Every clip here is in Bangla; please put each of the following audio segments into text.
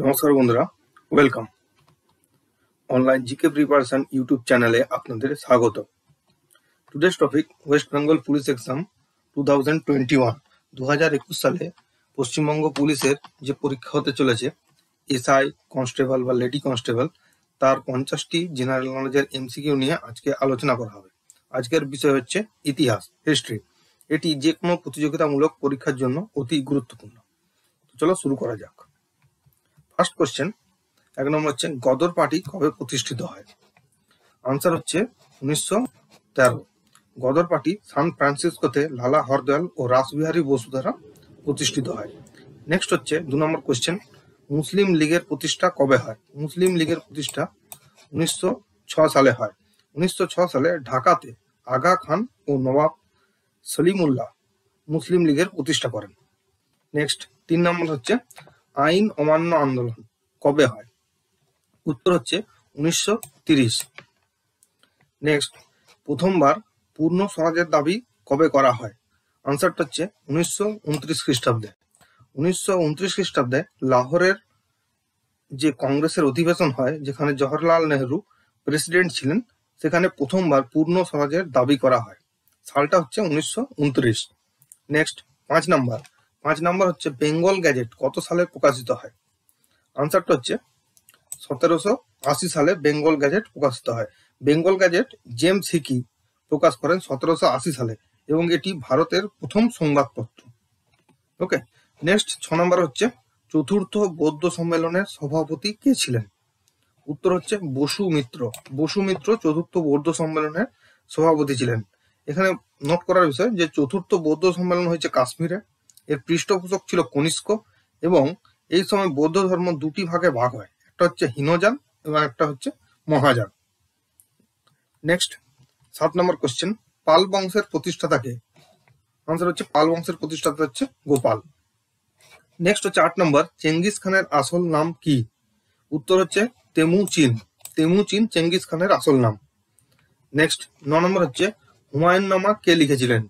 নমস্কার বন্ধুরা welcome online GK preparation YouTube চ্যানেলে আপনাদের স্বাগত today's topic West Bengal police exam two thousand twenty one দু হাজার একুশ সালে পশ্চিমবঙ্গ পুলিশের যে পরীক্ষা হতে চলেছে এসআই কনস্টেবল বা লেডি কনস্টেবল তার পঞ্চাশটি জেনারেল নলেজের এমসিকিউ নিয়ে আজকে আলোচনা করা হবে। আজকের বিষয় হচ্ছে ইতিহাস হিস্ট্রি এটি যে কোনো প্রতিযোগিতামূলক পরীক্ষার জন্য অতি গুরুত্বপূর্ণ। চলো শুরু করা যাক। ফার্স্ট কোশ্চেন এক নম্বর হচ্ছে গদর পার্টি কবে প্রতিষ্ঠিত হয়? আনসার হচ্ছে উনিশশো তেরো। গদর পার্টি সান ফ্রান্সিসকোতে লালা হরদয়াল ও রাসবিহারী বসু দ্বারা প্রতিষ্ঠিত হয়। নেক্সট হচ্ছে দু নম্বর কোশ্চেন মুসলিম লীগের প্রতিষ্ঠা কবে হয়? মুসলিম লীগের প্রতিষ্ঠা উনিশশো সালে হয়। উনিশশো সালে ঢাকাতে আগা খান ও নবাব সলিমুল্লাহ মুসলিম লীগের প্রতিষ্ঠা করেন। নেক্সট তিন নম্বর হচ্ছে আইন অমান্য আন্দোলন। কবে হয়? উত্তর হচ্ছে উনিশশো নেক্সট প্রথমবার পূর্ণ স্বরাজের দাবি কবে করা হয়? আনসারটা হচ্ছে উনিশশো উনত্রিশ খ্রিস্টাব্দে। উনিশশো উনত্রিশ খ্রিস্টাব্দে লাহোরের যে কংগ্রেসের অধিবেশন হয়, যেখানে জওহরলাল নেহরু প্রেসিডেন্ট ছিলেন, সেখানে প্রথমবার পূর্ণ স্বরাজের দাবি করা হয়। সালটা হচ্ছে উনিশশো উনত্রিশ। নেক্সট পাঁচ নাম্বার। পাঁচ নম্বর হচ্ছে বেঙ্গল গ্যাজেট, কত সালে প্রকাশিত হয়? আনসারটা হচ্ছে সতেরোশো আশি সালে বেঙ্গল গ্যাজেট প্রকাশিত হয়। বেঙ্গল গ্যাজেট জেমস হিকি প্রকাশ করেন সতেরোশো আশি সালে এবং এটি ভারতের প্রথম সংবাদপত্র। ওকে, নেক্সট ছ নম্বর হচ্ছে চতুর্থ বৌদ্ধ সম্মেলনের সভাপতি কে ছিলেন? উত্তর হচ্ছে বসু মিত্র। বসু মিত্র চতুর্থ বৌদ্ধ সম্মেলনের সভাপতি ছিলেন। এখানে নোট করার বিষয় যে চতুর্থ বৌদ্ধ সম্মেলন হয়েছে কাশ্মীরে। এর পৃষ্ঠপোষক ছিল কনিষ্ক এবং এই সময় বৌদ্ধ ধর্ম দুটি ভাগে ভাগ হয়। একটা হচ্ছে হীনযান এবং একটা হচ্ছে মহাযান। নেক্সট সাত নম্বর কোশ্চেন পাল বংশের প্রতিষ্ঠাতা কে আনসার হচ্ছে পাল বংশের প্রতিষ্ঠাতা হচ্ছে গোপাল। নেক্সট হচ্ছে আট নম্বর, চেঙ্গিস খানের আসল নাম কি? উত্তর হচ্ছে তেমু চীন তেমু চীন চেঙ্গিস খানের আসল নাম। নেক্সট ন নম্বর হচ্ছে হুমায়ুন নামা কে লিখেছিলেন?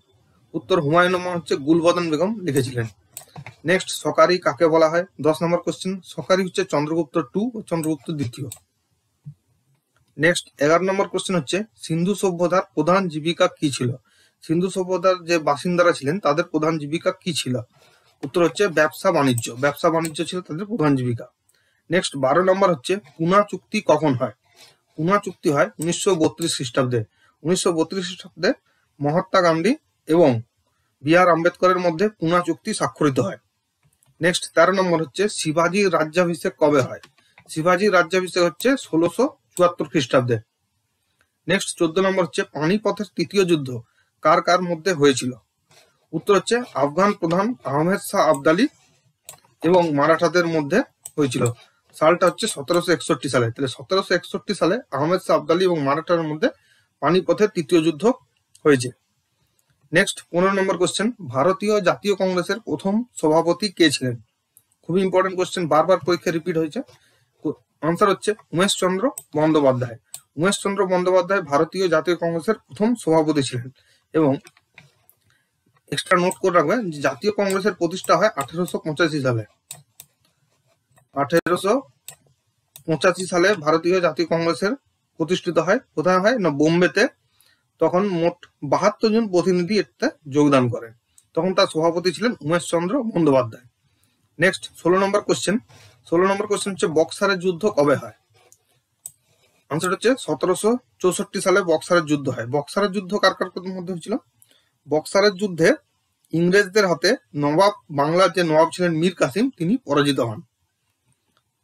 উত্তর হুমায়ুন নামা হচ্ছে গুলবদন বেগম লিখেছিলেন। নেক্সট সকারি কাকে বলা হয়? দশ নম্বর কোশ্চেন সকারি হচ্ছে চন্দ্রগুপ্ত টু ও চন্দ্রগুপ্ত দ্বিতীয়। নেক্সট এগারো নম্বর কোশ্চেন হচ্ছে, সিন্ধু সভ্যতার প্রধান জীবিকা কি ছিল? সিন্ধু সভ্যতার যে বাসিন্দারা ছিলেন, তাদের প্রধান জীবিকা কি ছিল? উত্তর হচ্ছে, ব্যবসা বাণিজ্য। ব্যবসা বাণিজ্য ছিল তাদের প্রধান জীবিকা। নেক্সট বারো নম্বর হচ্ছে, পুনা চুক্তি কখন হয়? পুনা চুক্তি হয় উনিশশো বত্রিশ খ্রিস্টাব্দে। উনিশশো বত্রিশ খ্রিস্টাব্দে মহাত্মা গান্ধী এবং বি আর আম্বেদকরের মধ্যে পুনা চুক্তি স্বাক্ষরিত হয়। নেক্সট তেরো নম্বর হচ্ছে শিবাজির রাজ্যাভিষেক কবে হয়? শিবাজির রাজ্যাভিষেক হচ্ছে ষোলোশো চুয়াত্তর খ্রিস্টাব্দে। নেক্সট চোদ্দ নম্বর হচ্ছে পানিপথের তৃতীয় যুদ্ধ কার কার মধ্যে হয়েছিল? উত্তর হচ্ছে আফগান প্রধান আহমেদ শাহ আবদালি এবং মারাঠাদের মধ্যে হয়েছিল। সালটা হচ্ছে সতেরোশো একষট্টি সালে। তাহলে সতেরোশো একষট্টি সালে আহমেদ শাহ আবদালি এবং মারাঠার মধ্যে পানিপথের তৃতীয় যুদ্ধ হয়েছে। নেক্সট পনেরো নম্বর কোশ্চেন ভারতীয় জাতীয় কংগ্রেসের প্রথম সভাপতি কে ছিলেন? খুবই ইম্পর্টেন্ট কোশ্চেন বারবার পরীক্ষা রিপিট হয়েছে। আনসার হচ্ছে উমেশ চন্দ্র বন্দ্যোপাধ্যায়। উমেশ চন্দ্র বন্দ্যোপাধ্যায় ভারতীয় জাতীয় কংগ্রেসের প্রথম সভাপতি ছিলেন এবং এক্সট্রা নোট করে রাখবে যে জাতীয় কংগ্রেসের প্রতিষ্ঠা হয় আঠেরোশো পঁচাশি সালে। আঠেরোশো পঁচাশি সালে ভারতীয় জাতীয় কংগ্রেসের প্রতিষ্ঠিত হয়, কোথায় হয়? না, বোম্বেতে। তখন মোট বাহাত্তর জন প্রতিনিধি এতে যোগদান করেন। তখন তার সভাপতি ছিলেন উমেশ চন্দ্র বন্দ্যোপাধ্যায়। নেক্সট ষোলো নম্বর কোশ্চেন ষোলো নম্বর কোশ্চেন হচ্ছে বক্সারের যুদ্ধ কবে হয়? আনসার হচ্ছে সতেরোশো চৌষট্টি সালে বক্সারের যুদ্ধ হয়। বক্সারের যুদ্ধ কার কার মধ্যে হয়েছিল? বক্সারের যুদ্ধে ইংরেজদের হাতে নবাব, বাংলার যে নবাব ছিলেন মীর কাসিম, তিনি পরাজিত হন।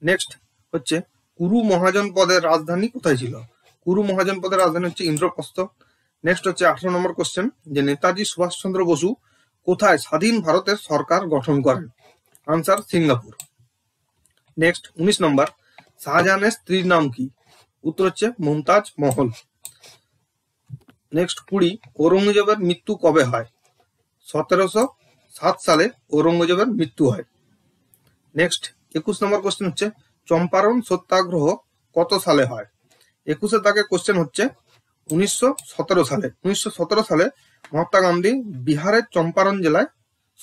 নেক্সট হচ্ছে কুরু মহাজন পদের রাজধানী কোথায় ছিল? কুরু মহাজন পদের রাজধানী হচ্ছে ইন্দ্রপ্রস্থ। নেক্সট হচ্ছে আঠারো নম্বর কোশ্চেন যে নেতাজি সুভাষচন্দ্র বসু কোথায় স্বাধীন ভারতের সরকার গঠন করেন? Answer Singapore. নেক্সট উনিশ নম্বর, শাহজাহানের স্ত্রীর নাম কি? উত্তর হচ্ছে মুমতাজ মহল। নেক্সট কুড়ি, ঔরঙ্গজেবের মৃত্যু কবে হয়? সতেরোশো সাত সালে ঔরঙ্গজেবের মৃত্যু হয়। নেক্সট একুশ নম্বর কোশ্চেন হচ্ছে, চম্পারণ সত্যাগ্রহ কত সালে হয়? একুশে তাকে কোশ্চেন হচ্ছে উনিশশো সতেরো সালে, উনিশশো সতেরো সালে মহাত্মা গান্ধী বিহারের চম্পারণ জেলায়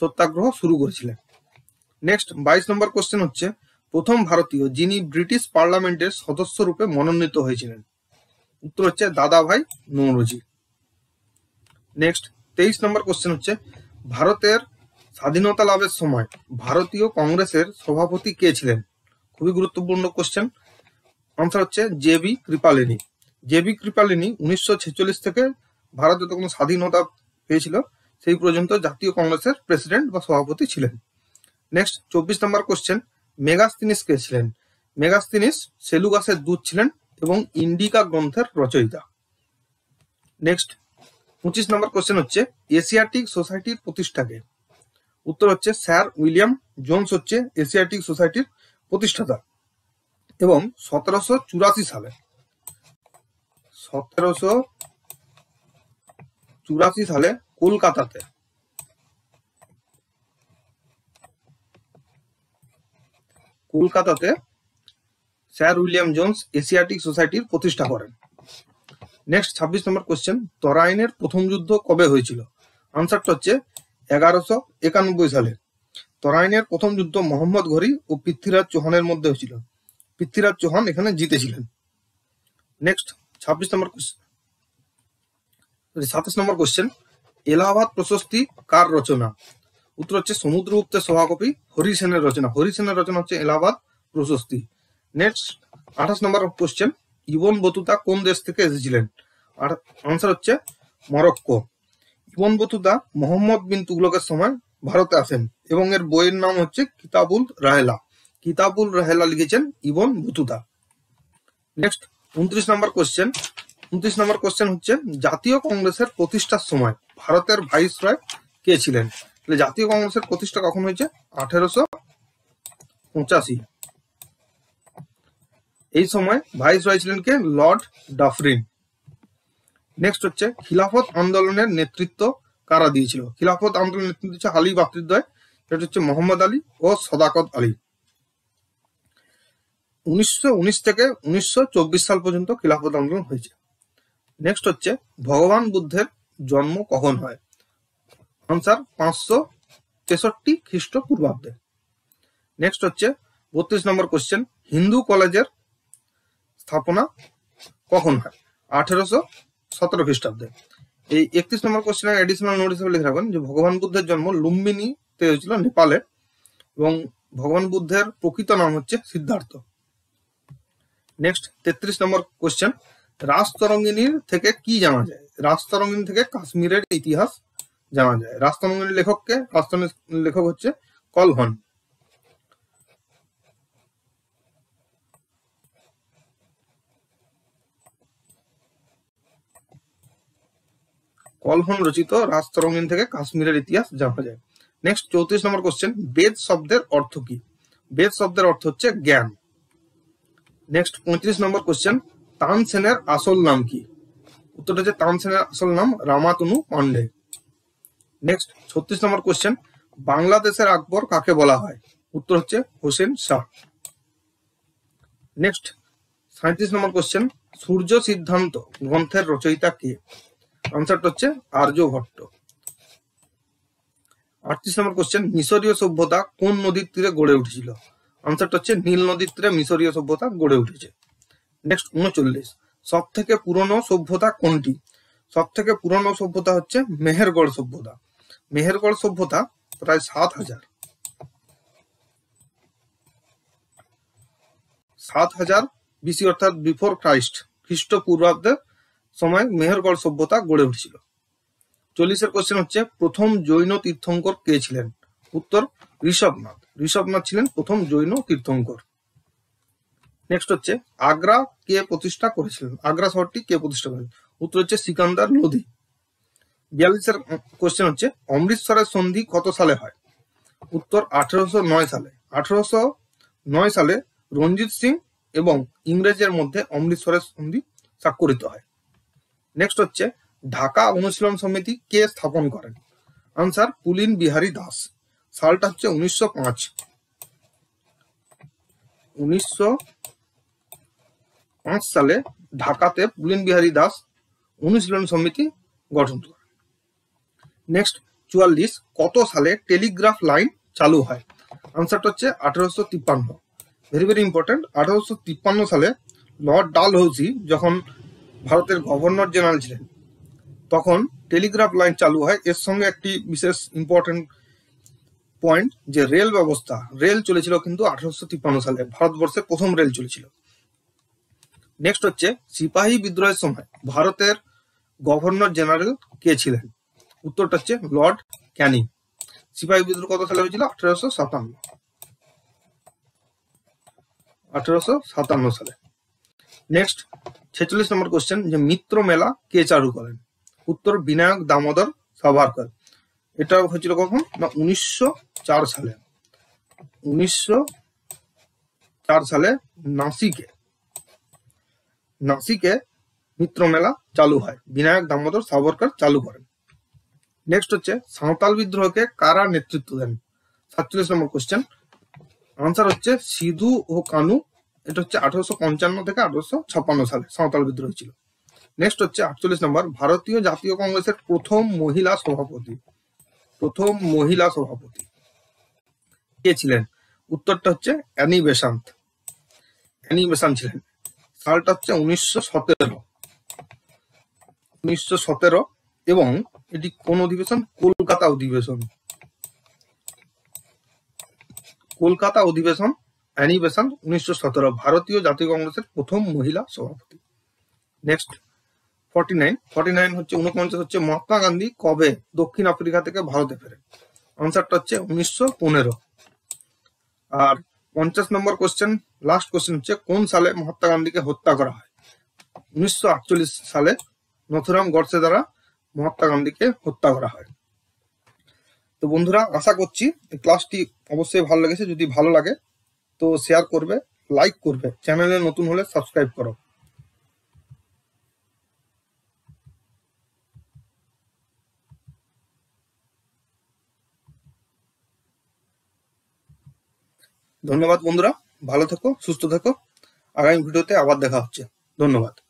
সত্যাগ্রহ শুরু করেছিলেন। নেক্সট বাইশ নম্বর কোশ্চেন হচ্ছে, প্রথম ভারতীয় যিনি ব্রিটিশ পার্লামেন্টের সদস্য রূপে মনোনীত হয়েছিলেন। উত্তর হচ্ছে দাদাভাই নৌরজি। নেক্সট তেইশ নম্বর কোশ্চেন হচ্ছে, ভারতের স্বাধীনতা লাভের সময় ভারতীয় কংগ্রেসের সভাপতি কে ছিলেন? খুবই গুরুত্বপূর্ণ কোশ্চেন আনসার হচ্ছে J B Kripalani. J B Kripalani উনিশশো ছেচল্লিশ থেকে ভারত যতক্ষণ স্বাধীনতা পেয়েছিল, সেই পর্যন্ত জাতীয় কংগ্রেসের প্রেসিডেন্ট বা সভাপতি ছিলেন। নেক্সট চব্বিশ নম্বর কোশ্চেন মেগাস্তিনিস কে ছিলেন? মেগাস্তিনিস সেলুগাসের দূত ছিলেন এবং ইন্ডিকা গ্রন্থের রচয়িতা। নেক্সট পঁচিশ নম্বর কোশ্চেন হচ্ছে, এশিয়াটিক সোসাইটির প্রতিষ্ঠাকে। উত্তর হচ্ছে, স্যার উইলিয়াম জোন্স হচ্ছে এশিয়াটিক সোসাইটির প্রতিষ্ঠাতা এবং সতেরোশো চুরাশি সালে সতেরোশো চুরাশি সালে কলকাতাতে। কলকাতাতে স্যার উইলিয়াম জোন্স এশিয়াটিক সোসাইটির প্রতিষ্ঠা করেন। নেক্সট, ছাব্বিশ নম্বর কোশ্চেন তরাইনের প্রথম যুদ্ধ কবে হয়েছিল? আনসারটা হচ্ছে এগারোশো একানব্বই সালে। তরাইনের প্রথম যুদ্ধ মোহাম্মদ ঘরি ও পৃথ্বীরাজ চৌহানের মধ্যে হয়েছিল। পৃথ্বীরাজ চৌহান এখানে জিতেছিলেন। নেক্সট ছাব্বিশ নম্বর কোশ্চেন সাতাশ নম্বর কোশ্চেন এলাহাবাদ প্রশস্তি কার রচনা? উত্তর হচ্ছে সমুদ্রগুপ্তের সভাকবি হরিসেনের রচনা। হরিসেনের রচনা হচ্ছে এলাহাবাদ প্রশস্তি। নেক্সট আঠাশ নম্বর কোশ্চেন ইবন বতুতা কোন দেশ থেকে এসেছিলেন? আর আনসার হচ্ছে Morocco. Ibn Battuta Muhammad bin তুগলকের সময় ভারতে আসেন এবং এর বইয়ের নাম হচ্ছে কিতাবুল রাহেলা। কিতাবুল রাহেলা লিখেছেন ইবন বতুতা। নেক্সট উনত্রিশ নম্বর কোশ্চেন উনত্রিশ নম্বর কোশ্চেন হচ্ছে, জাতীয় কংগ্রেসের প্রতিষ্ঠার সময় ভারতের ভাইস রয় কে ছিলেন? তাহলে জাতীয় কংগ্রেসের প্রতিষ্ঠা কখন হয়েছে? আঠেরোশো পঁচাশি। এই সময় ভাইস রয় ছিলেন কে? লর্ড ডাফরিন নেক্সট হচ্ছে, খিলাফত আন্দোলনের নেতৃত্ব কারা দিয়েছিল? খিলাফত আন্দোলনের নেতৃত্ব হচ্ছে আলী বাকরিদ্বয় সেটা হচ্ছে মোহাম্মদ আলী ও সদাকত আলী। উনিশশো উনিশ থেকে উনিশশো চব্বিশ সাল পর্যন্ত খিলাফত আন্দোলন হয়েছে। নেক্সট হচ্ছে, ভগবান বুদ্ধের জন্ম কখন হয়? আনসার পাঁচশো তেষট্টি খ্রিস্টপূর্বাব্দে। নেক্সট হচ্ছে, বত্রিশ নম্বর কোশ্চেন হিন্দু কলেজের স্থাপনা কখন হয়? আঠেরোশো সতেরো খ্রিস্টাব্দে। এই একত্রিশ নম্বর কোশ্চেনের এডিশনাল নোট হিসেবে লিখে রাখবেন যে, ভগবান বুদ্ধের জন্ম লুম্বিনীতে হয়েছিল নেপালে এবং ভগবান বুদ্ধের প্রকৃত নাম হচ্ছে সিদ্ধার্থ। নেক্সট তেত্রিশ নম্বর কোশ্চেন রাজতরঙ্গিনীর থেকে কি জানা যায়? রাজতরঙ্গিনী থেকে কাশ্মীরের ইতিহাস জানা যায়। রাজতরঙ্গিনীর লেখককে রাজতরঙ্গিনীর লেখক হচ্ছে কলহন। কলহন রচিত রাজতরঙ্গিনী থেকে কাশ্মীরের ইতিহাস জানা যায়। নেক্সট চৌত্রিশ নম্বর কোশ্চেন বেদ শব্দের অর্থ কি? বেদ শব্দের অর্থ হচ্ছে জ্ঞান। নেক্সট পঁয়ত্রিশ নম্বর কোশ্চেন তানসেনের আসল নাম কি? উত্তরটা হচ্ছে তানসেনের আসল নাম, রামাতনু পান্ডে। নেক্সট ছত্রিশ নম্বর কোশ্চেন বাংলাদেশের আকবর কাকে বলা হয়? উত্তর হচ্ছে হোসেন শাহ। নেক্সট সাঁত্রিশ নম্বর কোশ্চেন সূর্য সিদ্ধান্ত গ্রন্থের রচয়িতা কে? আনসারটা হচ্ছে আর্যভট্ট আটত্রিশ নম্বর কোশ্চেন মিশরীয় সভ্যতা কোন নদীর তীরে গড়ে উঠেছিল? আনসারটা হচ্ছে নীল নদীর তীরে মিশরীয় সভ্যতা গড়ে উঠেছে। নেক্সট উনচল্লিশ। সব থেকে পুরনো সভ্যতা কোনটি? সব থেকে পুরনো সভ্যতা হচ্ছে মেহেরগড় সভ্যতা। মেহেরগড় সভ্যতা প্রায় সাত হাজার। সাত হাজার বিসি অর্থাৎ বিফোর ক্রাইস্ট খ্রিস্টপূর্বাব্দের সময় মেহেরগড় সভ্যতা গড়ে উঠেছিল। চল্লিশের কোশ্চেন হচ্ছে, প্রথম জৈন তীর্থঙ্কর কে ছিলেন? উত্তর ঋষভনাথ। ঋষভনাথ ছিলেন প্রথম জৈন তীর্থঙ্কর। নেক্সট হচ্ছে, আগ্রা কে প্রতিষ্ঠা করেছিলেন? আগ্রা শহরটি কে প্রতিষ্ঠা করেন উত্তর হচ্ছে সিকান্দার লোধি। বিয়াল্লিশের কোশ্চেন হচ্ছে, অমৃতসরের সন্ধি কত সালে হয়? উত্তর, আঠেরোশো নয় সালে। আঠেরোশো নয় সালে রঞ্জিত সিং এবং ইংরেজের মধ্যে অমৃতসরের সন্ধি স্বাক্ষরিত হয়। নেক্সট হচ্ছে, ঢাকা অনুশীলন সমিতি কে স্থাপন করেন? আনসার পুলিন বিহারী দাস। সালটা হচ্ছে উনিশশো পাঁচ। উনিশশো পাঁচ সালে ঢাকাতে পুলিন বিহারী দাস অনুশীলন সমিতি গঠন করেন। নেক্সট চুয়াল্লিশ, কত সালে টেলিগ্রাফ লাইন চালু হয়? আনসারটা হচ্ছে আঠারোশো তিপ্পান্ন। ভেরি ভেরি ইম্পর্টেন্ট আঠারোশো তিপ্পান্ন সালে লর্ড ডাল হৌসি যখন ভারতের গভর্নর জেনারেল ছিলেন, তখন টেলিগ্রাফ লাইন চালু হয়। এর সঙ্গে একটি বিশেষ ইম্পর্টেন্ট পয়েন্ট যে রেল ব্যবস্থা রেল চলেছিল কিন্তু আঠারোশো তিপ্পান্ন সালে, ভারতবর্ষে প্রথম রেল চলেছিল। নেক্সট হচ্ছে সিপাহী বিদ্রোহের সময় ভারতের গভর্নর জেনারেল কে ছিলেন? উত্তরটা হচ্ছে লর্ড ক্যানিং সিপাহী বিদ্রোহ কত সালে হয়েছিল? আঠারোশো সাতান্ন। আঠারোশো সাতান্ন সালে। নেক্সট ছেচল্লিশ নম্বর কোশ্চেন যে মিত্র মেলা কে চালু করেন? উত্তর বিনায়ক দামোদর সাভারকর। এটা হয়েছিল কখন? না, উনিশশো চার সালে। উনিশশো চার সালে নাসিকে নাসিকে মিত্র মেলা চালু হয়। বিনায়ক দামোদর সাভারকর চালু করেন। নেক্সট হচ্ছে, সাঁওতাল বিদ্রোহকে কারা নেতৃত্ব দেন? সাতচল্লিশ নম্বর কোশ্চেন আনসার হচ্ছে সিধু ও কানু। এটা হচ্ছে আঠারোশো পঞ্চান্ন থেকে আঠারোশো ছাপ্পান্ন সালে সাঁওতাল বিদ্রোহ ছিল। নেক্সট হচ্ছে আটচল্লিশ নম্বর, ভারতীয় জাতীয় কংগ্রেসের প্রথম মহিলা সভাপতি। প্রথম মহিলা সভাপতি। কে ছিলেন? উত্তরটা হচ্ছে অ্যানি বেসান্ত অ্যানি বেসান্ত ছিলেন। সালটা হচ্ছে উনিশশো সতেরো। উনিশশো সতেরো এবং এটি কোন অধিবেশন? কলকাতা অধিবেশন। কলকাতা অধিবেশন অ্যানিবেশন উনিশশো সতেরো। ভারতীয় জাতীয় কংগ্রেসের প্রথম মহিলা সভাপতি। Next forty nine forty nine হচ্ছে উনপঞ্চাশ হচ্ছে মহাত্মা গান্ধী কবে দক্ষিণ আফ্রিকা থেকে ভারতে ফেরেন? আনসারটা হচ্ছে উনিশশো পনেরো। আর পঞ্চাশ নম্বর কোশ্চেন লাস্ট কোশ্চেন হচ্ছে কোন সালে মহাত্মা গান্ধীকে হত্যা করা হয়? উনিশশো আটচল্লিশ সালে নথুরাম গডসে দ্বারা মহাত্মা গান্ধীকে হত্যা করা হয়। তো বন্ধুরা, আশা করছি এই ক্লাসটি অবশ্যই ভালো লেগেছে। যদি ভালো লাগে তো শেয়ার করবে লাইক করবে। চ্যানেলে নতুন হলে সাবস্ক্রাইব করো। ধন্যবাদ বন্ধুরা ভালো থেকো সুস্থ থেকো। আগামী ভিডিওতে আবার দেখা হচ্ছে। ধন্যবাদ।